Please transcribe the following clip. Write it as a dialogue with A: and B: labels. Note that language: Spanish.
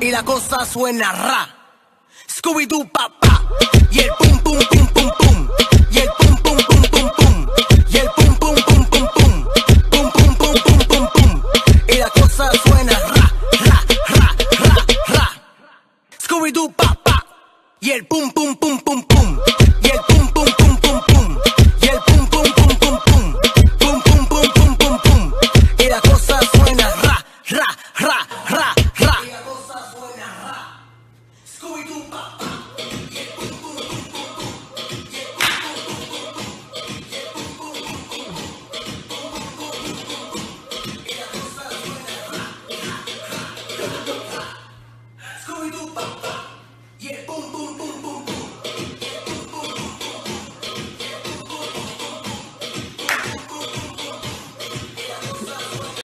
A: y la cosa suena ra. Scooby-Doo papá y el pum pum pum pum pum y el pum pum pum pum pum y el pum pum pum pum pum pum pum pum pum pum pum y la cosa suena ra ra ra ra ra. Scooby-Doo papá y el pum pum pum do